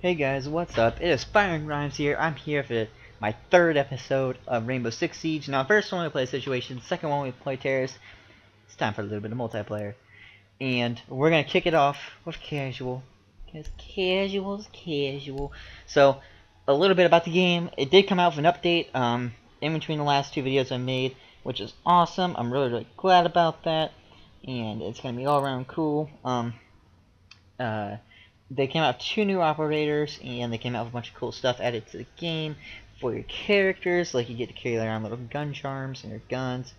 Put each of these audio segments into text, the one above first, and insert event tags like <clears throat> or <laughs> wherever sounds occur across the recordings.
Hey guys, what's up? It is Firing Rhymes here. I'm here for my third episode of Rainbow Six Siege. Now, first one we play Situation, second one we play Terrorist. It's time for a little bit of multiplayer. And we're to kick it off with casual. Because casual is casual. So, a little bit about the game. It did come out with an update um, in between the last two videos I made, which is awesome. I'm really, really glad about that. And it's to be all around cool. Um, uh, they came out two new operators and they came out with a bunch of cool stuff added to the game for your characters. Like you get to carry around little gun charms and your guns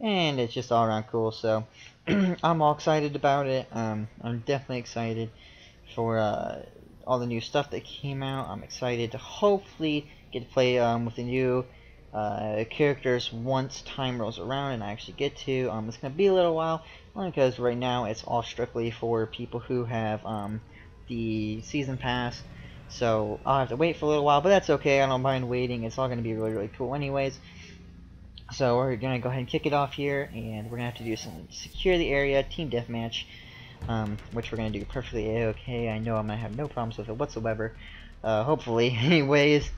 and it's just all around cool. So <clears throat> I'm all excited about it. Um, I'm definitely excited for uh, all the new stuff that came out. I'm excited to hopefully get to play um, with the new uh, characters once time rolls around and I actually get to. Um, it's gonna be a little while only because right now it's all strictly for people who have um, the season pass. So I'll have to wait for a little while, but that's okay. I don't mind waiting. It's all going to be really, really cool anyways. So we're going to go ahead and kick it off here, and we're going to have to do some secure the area, team deathmatch, um, which we're going to do perfectly okay. I know I'm going to have no problems with it whatsoever, uh, hopefully, <laughs> anyways.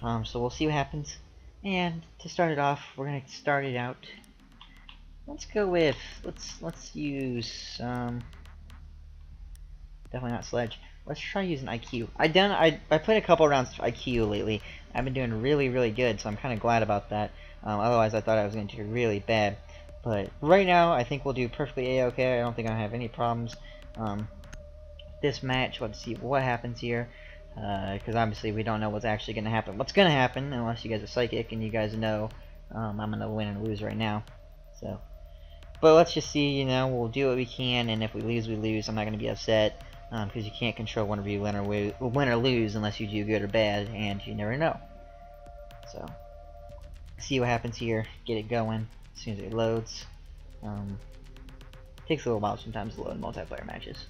Um, so we'll see what happens. And to start it off, we're going to start it out. Let's go with, let's, let's use, um, Definitely not Sledge. Let's try using IQ. I done I I played a couple rounds of IQ lately. I've been doing really really good, so I'm kind of glad about that. Um, otherwise, I thought I was going to do really bad. But right now, I think we'll do perfectly a-okay. I don't think I have any problems. Um, this match, let's see what happens here. Because uh, obviously we don't know what's actually going to happen. What's going to happen, unless you guys are psychic and you guys know um, I'm going to win and lose right now. So, But let's just see, you know, we'll do what we can, and if we lose, we lose. I'm not going to be upset because um, you can't control whenever you win or, win or lose unless you do good or bad, and you never know. So, see what happens here, get it going as soon as it loads. Um, takes a little while sometimes to load multiplayer matches.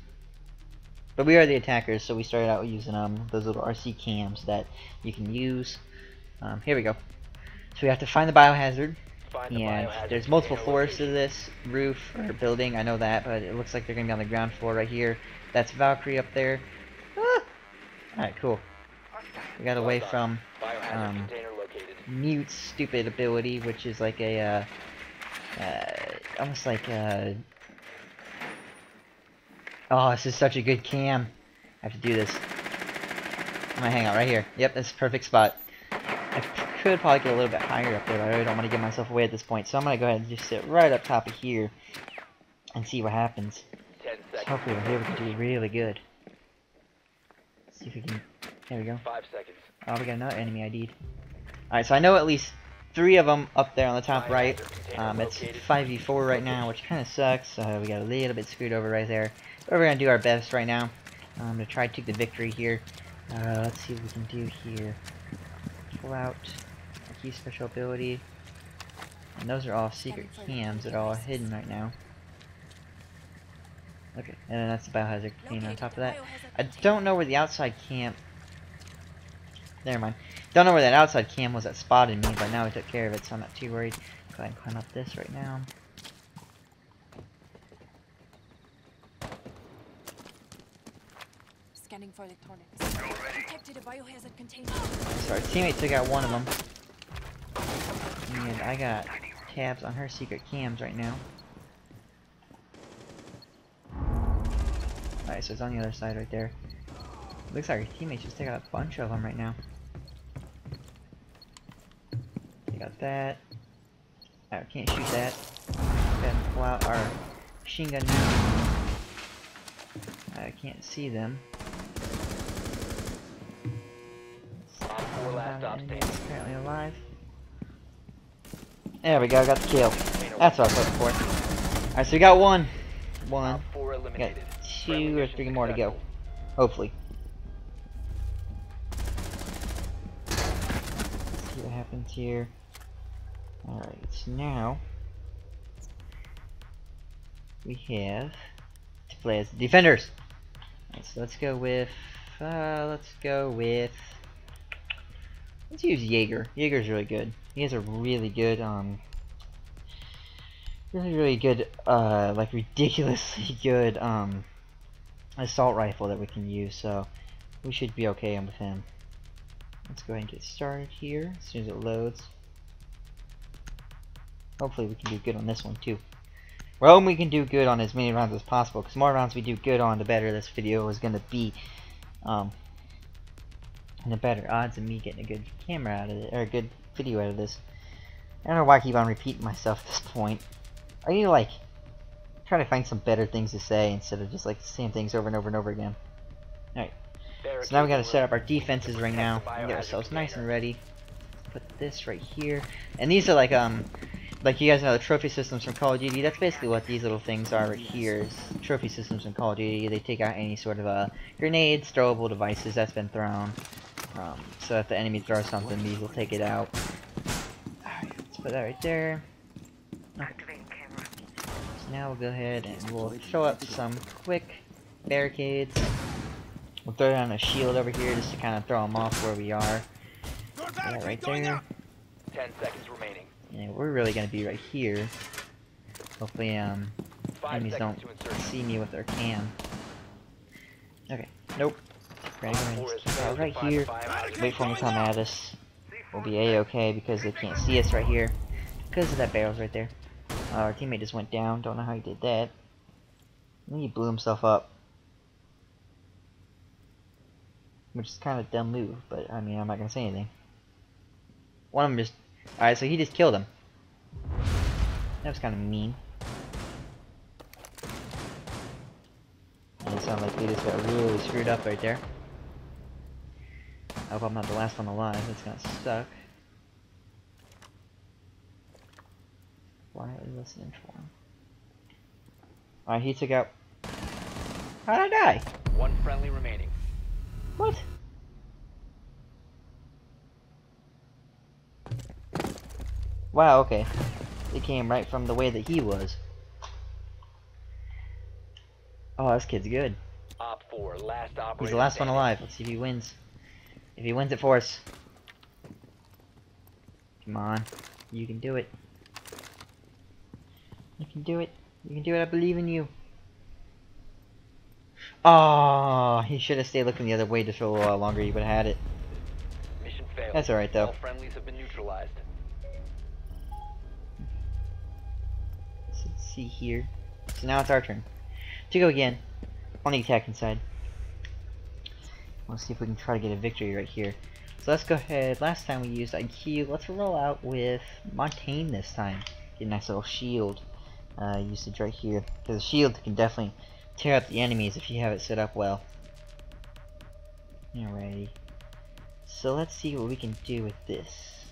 But we are the attackers, so we started out using um, those little RC cams that you can use. Um, here we go. So we have to find the biohazard. Find the and biohazard there's multiple floors to this roof or building, I know that, but it looks like they're going to be on the ground floor right here. That's Valkyrie up there. Ah! Alright, cool. We got away from um, Mute's stupid ability, which is like a, uh, uh, almost like a... Oh, this is such a good cam. I have to do this. I'm gonna hang out right here. Yep, this is perfect spot. I could probably get a little bit higher up there, but I really don't want to give myself away at this point. So I'm gonna go ahead and just sit right up top of here and see what happens. Hopefully over here we can do really good. Let's see if we can... There we go. Five seconds. Oh, we got another enemy ID'd. Alright, so I know at least three of them up there on the top right. Um, it's 5v4 right now, which kind of sucks. Uh, we got a little bit screwed over right there. But we're going to do our best right now um, to try to take the victory here. Uh, let's see what we can do here. Pull out a key special ability. And those are all secret cams that are all hidden right now. And then that's the biohazard container on top of that. I don't know where the outside camp... Never mind. Don't know where that outside cam was that spotted me, but now we took care of it, so I'm not too worried. Go ahead and climb up this right now. Scanning for electronics. Detected a biohazard container. So our teammate took out one of them. And I got tabs on her secret cams right now. Alright, so it's on the other side right there. Looks like our teammates just take out a bunch of them right now. We got that. I can't shoot that. Go ahead and pull out our machine gun now. I can't see them. Apparently alive. There we go, got the kill. That's what I was looking for. Alright, so we got one. One. We got two or three more to go. Hopefully. Let's see what happens here. Alright, so now we have to play as defenders. Right, so let's go with uh, let's go with let's use Jaeger. Jaeger's really good. He has a really good um really really good uh like ridiculously <laughs> good um assault rifle that we can use. So we should be okay with him. Let's go ahead and get started here as soon as it loads. Hopefully we can do good on this one too. We're we can do good on as many rounds as possible, because more rounds we do good on, the better this video is going to be. Um, and the better odds of me getting a good camera out of it, or a good video out of this. I don't know why I keep on repeating myself at this point. I need to like, try to find some better things to say instead of just like the same things over and over and over again. Alright, so now we gotta set up our defenses right now, and get ourselves nice and ready. Put this right here. And these are like, um, like you guys know the trophy systems from Call of Duty, that's basically what these little things are right here, is trophy systems from Call of Duty. They take out any sort of uh, grenades, throwable devices that's been thrown. Um, so if the enemy throws something, these will take it out. Alright, let's put that right there. So now we'll go ahead and we'll throw up some quick barricades. We'll throw down a shield over here just to kind of throw them off where we are. Put that right there. Ten seconds remaining. And we're really gonna be right here. Hopefully, um, Five enemies don't seconds to insert. see me with their cam. Okay, nope. We're gonna go ahead and Four just is keep out failed right here. Wait for them to come container. at us. We'll be a-okay because they can't see us right here. Because of that barrels right there. Our teammate just went down. Don't know how he did that. He blew himself up. Which is kind of a dumb move, but I mean, I'm not gonna say anything. One of them just. Alright, so he just killed him. That was kind of mean. And it sounded like we just got really screwed up right there. I hope I'm not the last one alive. It's gonna suck. For. Alright, he took out. How'd I die? One friendly remaining. What? Wow, okay. It came right from the way that he was. Oh, this kid's good. Op 4, last He's the last one alive. Let's see if he wins. If he wins it for us. Come on. You can do it. You can do it. You can do it. I believe in you. Oh, he should have stayed looking the other way just for a little while longer. He would have had it. Mission failed. That's alright, though. All friendlies have been neutralized. Let's see here. So now it's our turn to go again on the attacking side. Let's see if we can try to get a victory right here. So let's go ahead. Last time we used IQ. Let's roll out with Montagne this time. Get a nice little shield uh, usage right here. Because the shield can definitely tear up the enemies if you have it set up well. Alrighty. So let's see what we can do with this.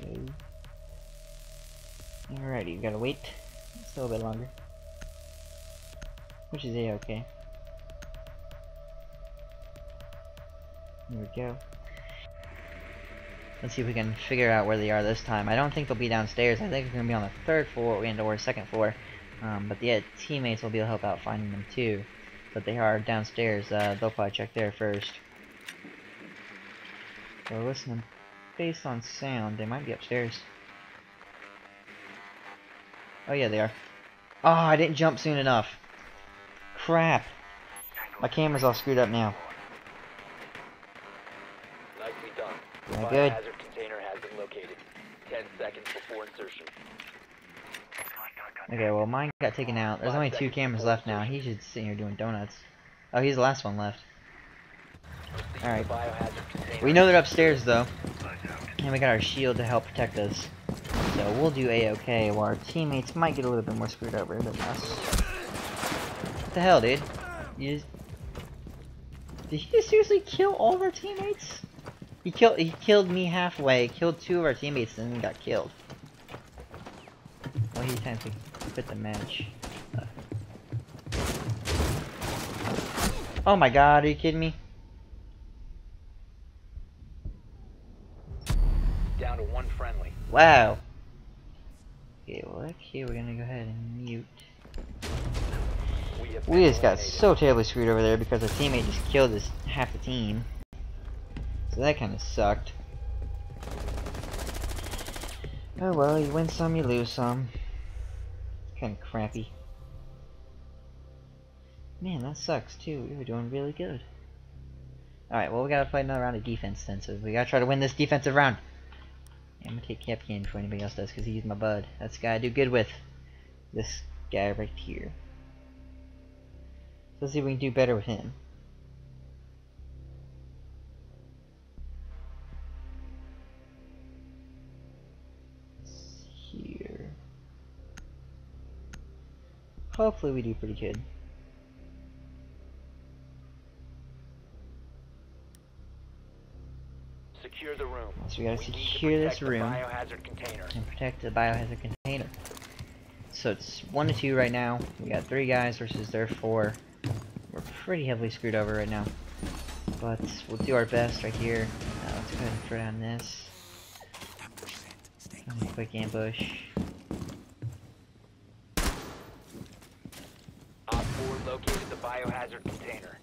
Go. Alrighty, we gotta wait a little bit longer. Which is a-okay. Here we go. Let's see if we can figure out where they are this time. I don't think they'll be downstairs. I think they're gonna be on the third floor and or second floor. Um, but yeah, teammates will be able to help out finding them too. But they are downstairs. Uh, they'll probably check there first. So listening based on sound, they might be upstairs. Oh yeah, they are. Oh, I didn't jump soon enough. Crap. My camera's all screwed up now. Nicely done. Yeah, good. biohazard container has been located. Ten seconds before insertion. Okay, well mine got taken out. There's only two cameras left now. He should sit here doing donuts. Oh, he's the last one left. Alright. We know they're upstairs though. And we got our shield to help protect us. So we'll do a-okay while our teammates might get a little bit more screwed over than us. What the hell, dude? You just... Did he just seriously kill all of our teammates? He killed he killed me halfway, killed two of our teammates, and then got killed. Well, he to quit the match. Oh my god, are you kidding me? Down to one friendly. Wow. Okay, well, okay, we're gonna go ahead and mute. We, We just got so terribly screwed over there because our teammate just killed this half the team. So that kind of sucked. Oh well, you win some, you lose some. Kind of crappy. Man, that sucks too. We were doing really good. Alright, well we gotta play another round of defense then, so we gotta try to win this defensive round. I'm gonna take Kapkan before anybody else does, because he's my bud. That's the guy I do good with. This guy right here. So let's see if we can do better with him. Hopefully we do pretty good. Secure the room. So we gotta We secure this room and protect the biohazard container. So it's one to two right now. We got three guys versus their four. We're pretty heavily screwed over right now. But we'll do our best right here. Uh, let's go ahead and throw down this. Quick ambush. Op 4 located the biohazard container.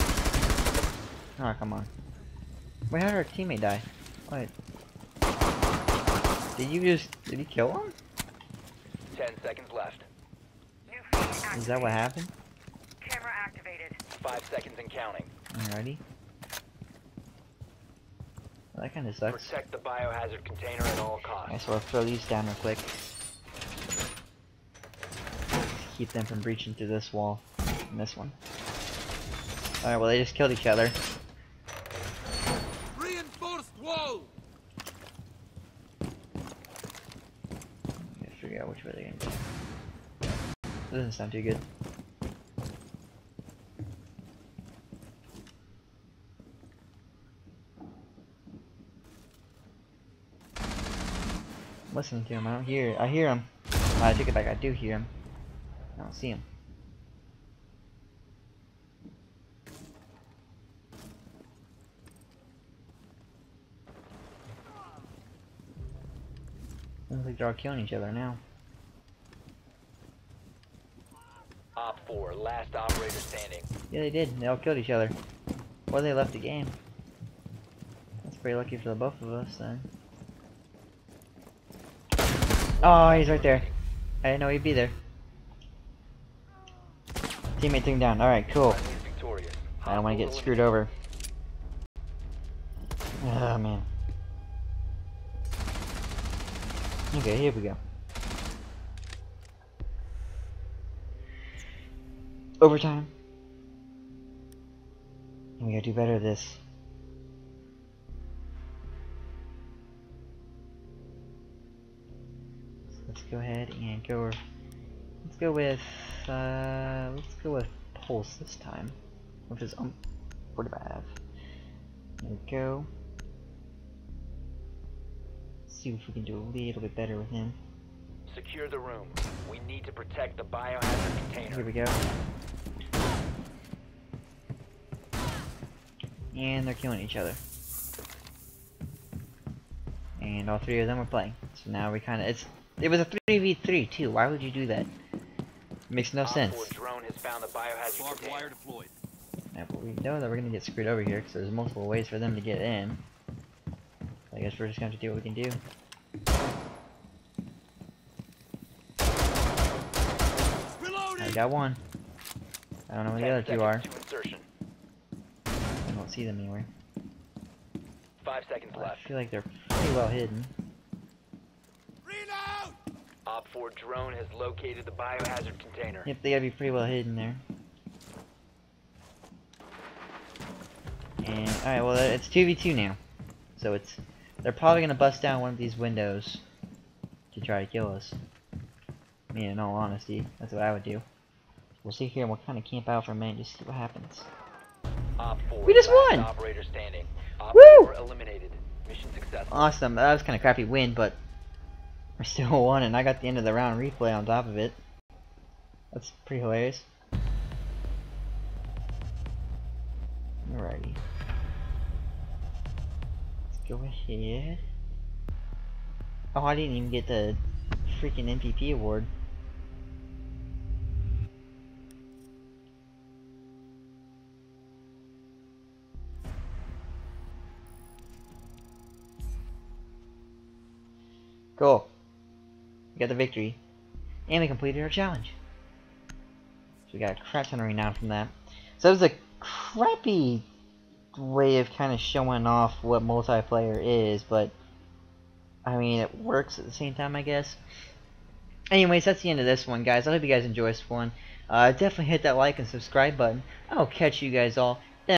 Oh, come on. Wait, how did our teammate die? Wait. Did you just... Did you kill him? 10 seconds left. New feed activated. Is that what happened? Camera activated. 5 seconds and counting. Alrighty. Well, that kinda sucks. Protect the biohazard container at all costs. Alright, so I'll throw these down real quick. Keep them from breaching through this wall. And this one. Alright, well they just killed each other. Reinforced wall! Gotta figure out which way they're gonna. Doesn't sound too good. I'm to him. I don't hear. I hear him. I take it back. I do hear him. I don't see him. Looks like they're all killing each other now. Op 4, last operator standing. Yeah, they did. They all killed each other. Or they left the game. That's pretty lucky for the both of us then. Oh, he's right there. I didn't know he'd be there. Teammate took him down. Alright, cool. Friendly is victorious. I don't want to get screwed over. Oh, man. Okay, here we go. Overtime. We gotta do better at this. So let's go ahead and go. Let's go with. Uh, let's go with Pulse this time. Which is um, what do I have? There we go. See if we can do a little bit better with him. Secure the room. We need to protect the biohazard container. Here we go. And they're killing each other. And all three of them are playing. So now we kind of it's it was a 3v3 too. Why would you do that? makes no Op sense. 4 drone has found the biohazard container. wire deployed. Yeah, but we know that we're gonna get screwed over here because there's multiple ways for them to get in. I guess we're just gonna have to do what we can do. I got one. I don't know where the other two are. seconds to insertion. I don't see them anywhere. 5 seconds left. I feel like they're pretty well hidden. Reload! Op 4 drone has located the biohazard container. Yep, they gotta be pretty well hidden there. And alright, well it's two v two now, so it's they're probably gonna bust down one of these windows to try to kill us. I mean, in all honesty, that's what I would do. We'll see here and we'll kind of camp out for a minute just see what happens. 4 We just won! operator standing. Op Woo! eliminated. Mission successful. Awesome, that was kind of crappy win, but we still <laughs> won, and I got the end of the round replay on top of it. That's pretty hilarious. Ahead. Oh, I didn't even get the freaking MVP award. Cool. We got the victory. And we completed our challenge. So we got a crap ton of renown from that. So it was a crappy way of kind of showing off what multiplayer is, but I mean, it works at the same time, I guess. Anyways, that's the end of this one, guys. I hope you guys enjoy this one. Uh, definitely hit that like and subscribe button. I'll catch you guys all